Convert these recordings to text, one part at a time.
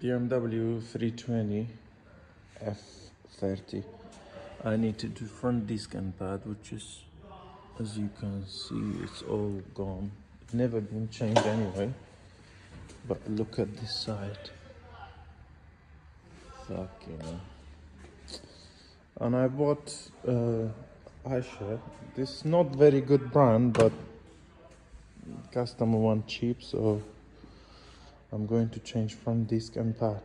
BMW 320 F30 I need to do front disc and pad which is as you can see it's all gone. Never been changed anyway but look at this side. Fucking and I bought uh, Aisha this not very good brand but customer one cheap so I'm going to change from disc and pad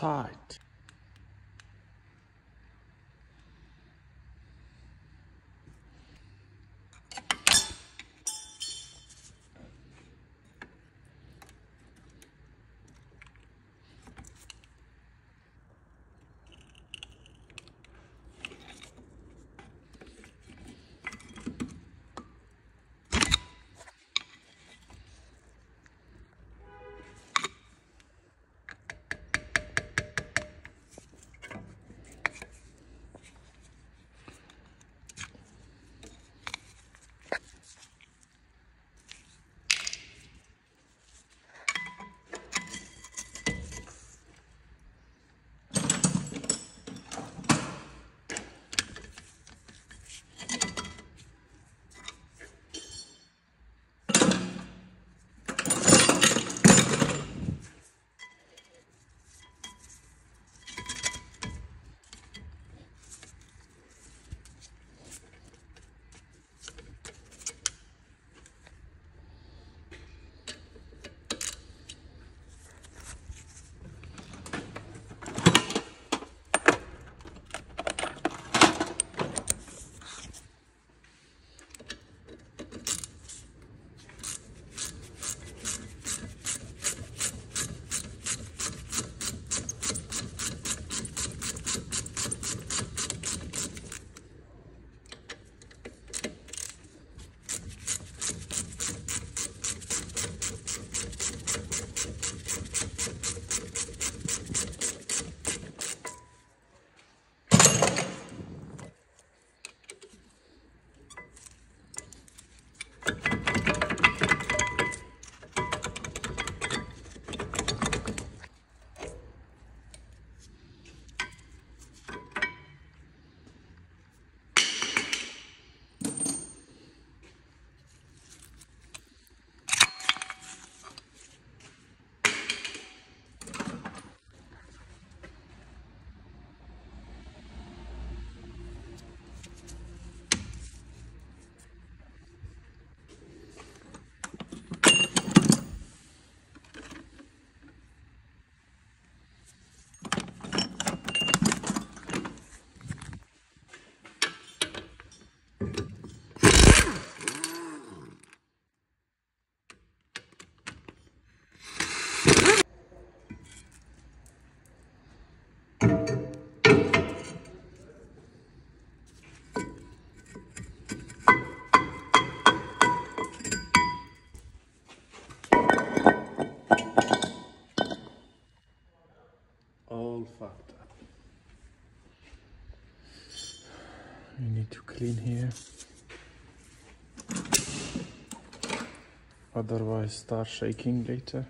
tight. To clean here. Otherwise start shaking later.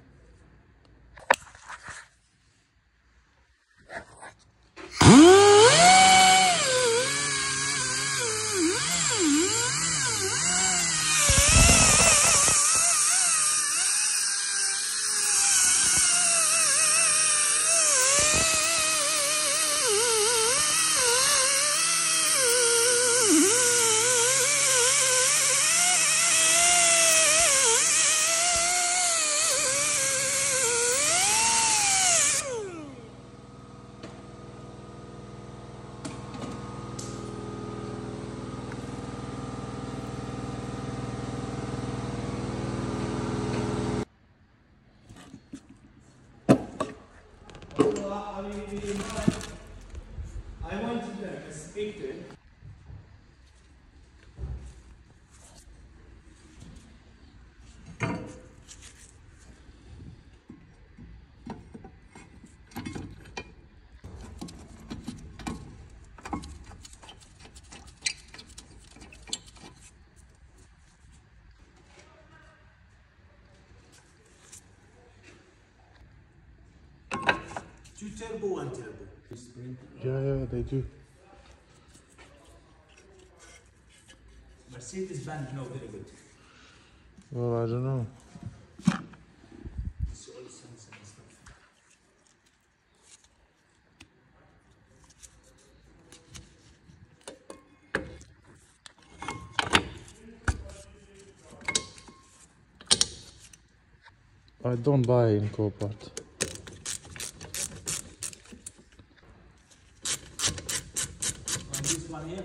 I, I mean, I wanted to speak turbo and turbo. Yeah, yeah, they do. Mercedes band, no, very good. Well, I don't know. It's all sensor and stuff. I don't buy in Copart. And this one here,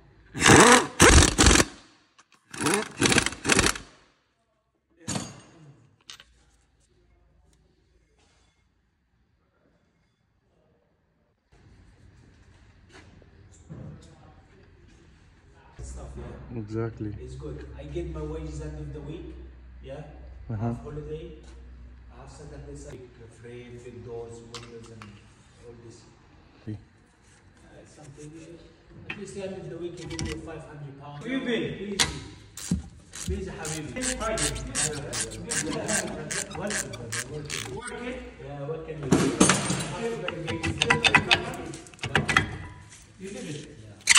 yeah. exactly. It's good. I get my wages end of the week. Yeah. I Uh-huh. have holiday. I have Saturday, Sunday. Frame, big doors, windows, and all this. Okay. Uh, something. Uh, at least the end of the week, you give me 500 pounds. Habibi. Easy. Easy, Habibi. Friday. Welcome, brother. Welcome. Working. Yeah, what can we do? You did it. Yeah.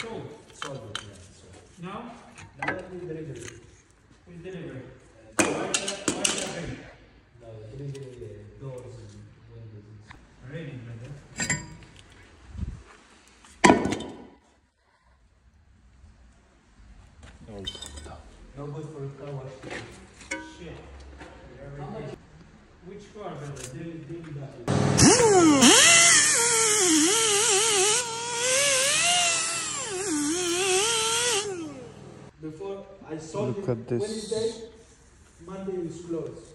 So, Solve it, yeah. Solve it. now Now let me deliver. we deliver. Why is that- why is that ready? No, deliver uh, doors and windows. Ready, brother. No good for a car wash. Shit. Which car, brother? Deal, deal that. Before I sold Look it at this. Wednesday, Monday is closed.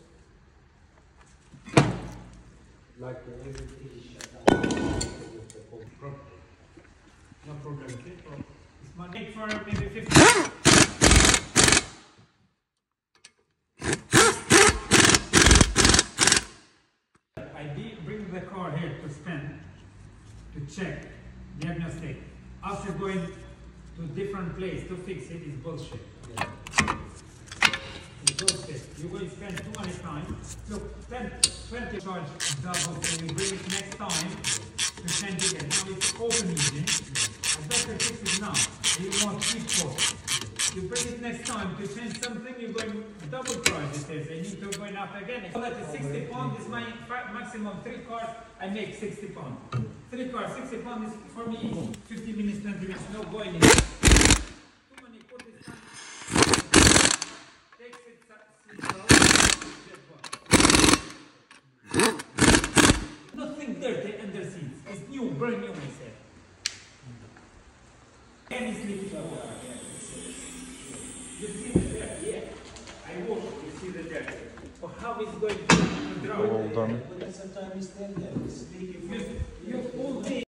Like everything is shut down. No problem. Okay? It's Monday for maybe 50. I bring the car here to spend, to check, diagnostic. After going to different place to fix it is bullshit. It's bullshit. Going to spend too much time. Look, 10, 20 charge double, so we bring it next time to send it again. Now it's open engine. I better fix it now. You want cheap cost. You bring it next time to change something, you're going double price it is. I need to go up again. So that is 60 pounds is my maximum. Three cars, I make 60 pounds. Three cars, 60 pounds is for me easy. 50 minutes, 20 minutes, no going in. Too many uh, one. Nothing dirty under seats. It's new, brand new, I said. And. You see the dirt, yeah. I walk, you see the dirt. But how is going to drown? Well done. But at the it's still there. It's leaking. You, you all day